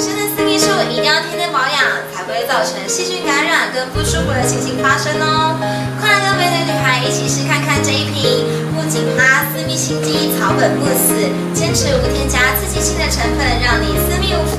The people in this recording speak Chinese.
生的私密处一定要天天保养，才不会造成细菌感染跟不舒服的情形发生哦。快来跟美女女孩一起试看看这一瓶不仅它私密心机，草本不死，坚持无添加刺激性的成分，让你私密无。